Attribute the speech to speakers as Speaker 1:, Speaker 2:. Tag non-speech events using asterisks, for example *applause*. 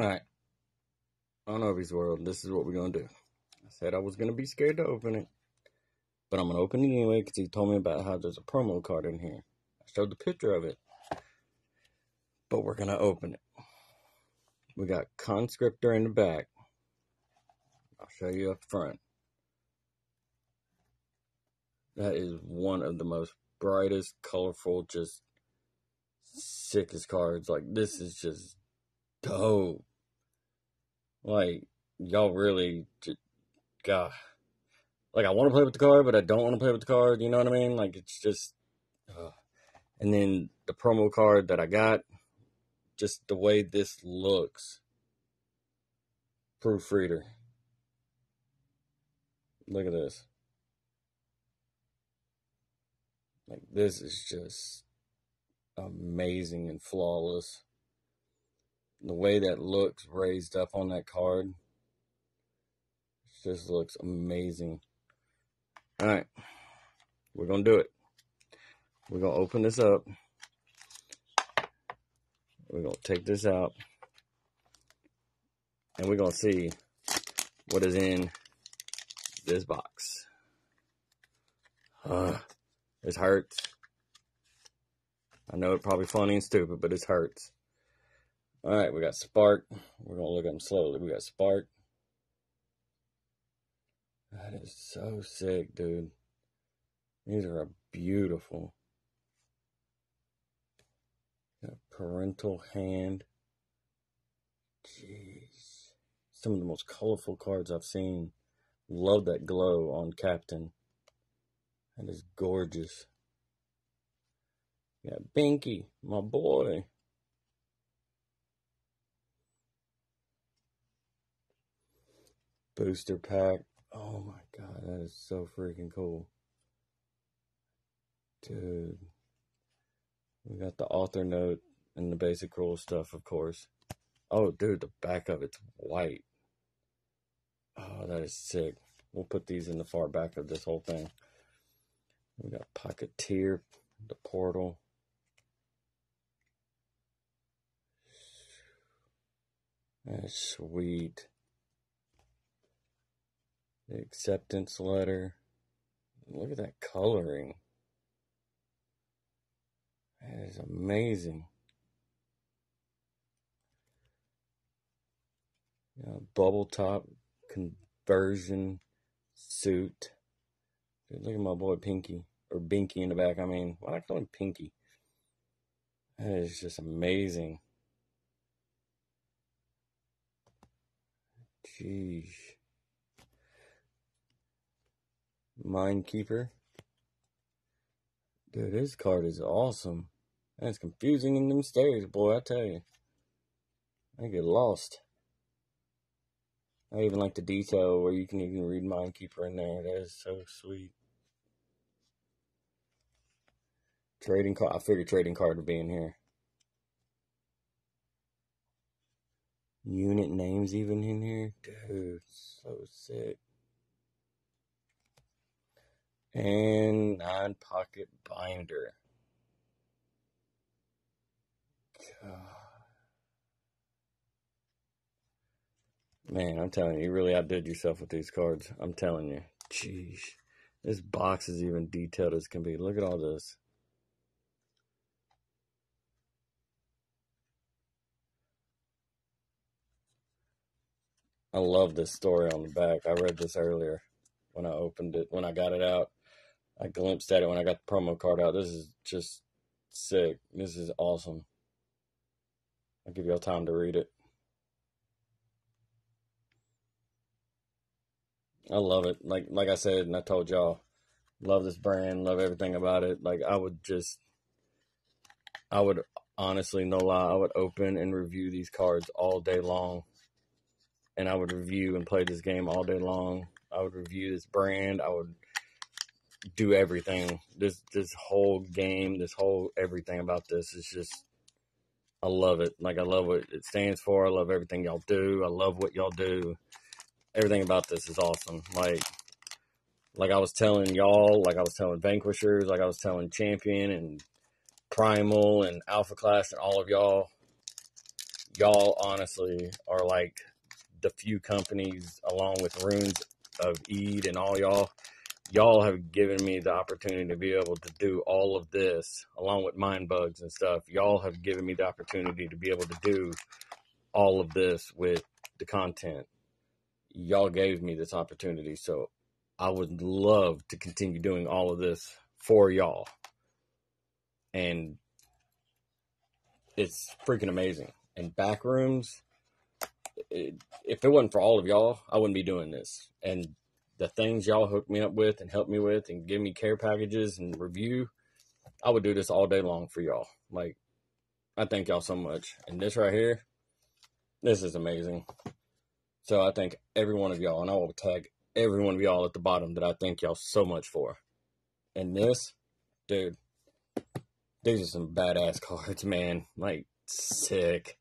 Speaker 1: Alright. On Obi's World, this is what we're gonna do. I said I was gonna be scared to open it, but I'm gonna open it anyway because he told me about how there's a promo card in here. I showed the picture of it, but we're gonna open it. We got conscriptor in the back. I'll show you up front. That is one of the most brightest, colorful, just sickest cards. Like this is just dope. Like y'all really, God. Like I want to play with the card, but I don't want to play with the card. You know what I mean? Like it's just. Uh. And then the promo card that I got, just the way this looks. Proofreader. Look at this. Like this is just amazing and flawless. The way that looks raised up on that card just looks amazing. All right, we're gonna do it. We're gonna open this up. We're gonna take this out, and we're gonna see what is in this box. Uh, it hurts. I know it's probably funny and stupid, but it hurts. All right, we got Spark. We're gonna look at them slowly. We got Spark. That is so sick, dude. These are beautiful. Got parental hand. Jeez. Some of the most colorful cards I've seen. Love that glow on Captain. That is gorgeous. Yeah, Binky, my boy. Booster pack. Oh my god, that is so freaking cool. Dude. We got the author note and the basic rule stuff, of course. Oh, dude, the back of it's white. Oh, that is sick. We'll put these in the far back of this whole thing. We got Pocketeer, the portal. That's sweet. The acceptance letter. Look at that coloring. That is amazing. You know, bubble top conversion suit. Dude, look at my boy Pinky. Or Binky in the back. I mean, why not I call him Pinky? That is just amazing. Jeez. Mindkeeper. Dude, this card is awesome. That's confusing in them stairs, boy, I tell you. I get lost. I even like the detail where you can even read Mindkeeper in there. That is so sweet. Trading card. I figured trading card would be in here. Unit names even in here. Dude, so sick. And nine pocket binder. God. Man, I'm telling you, you really outdid yourself with these cards. I'm telling you. Jeez. This box is even detailed as can be. Look at all this. I love this story on the back. I read this earlier when I opened it, when I got it out. I glimpsed at it when I got the promo card out. This is just sick. This is awesome. I'll give y'all time to read it. I love it. Like like I said, and I told y'all, love this brand, love everything about it. Like I would just, I would honestly, no lie, I would open and review these cards all day long and I would review and play this game all day long. I would review this brand. I would do everything. This this whole game, this whole everything about this is just I love it. Like I love what it stands for. I love everything y'all do. I love what y'all do. Everything about this is awesome. Like like I was telling y'all, like I was telling Vanquishers, like I was telling Champion and Primal and Alpha Clash and all of y'all y'all honestly are like the few companies along with Runes of Eid and all y'all y'all have given me the opportunity to be able to do all of this along with mind bugs and stuff y'all have given me the opportunity to be able to do all of this with the content. Y'all gave me this opportunity so i would love to continue doing all of this for y'all. And it's freaking amazing. And back rooms it, if it wasn't for all of y'all i wouldn't be doing this. And the things y'all hook me up with and help me with and give me care packages and review, I would do this all day long for y'all. Like, I thank y'all so much. And this right here, this is amazing. So I thank every one of y'all, and I will tag every one of y'all at the bottom that I thank y'all so much for. And this, dude, these are some badass *laughs* cards, man. Like, sick.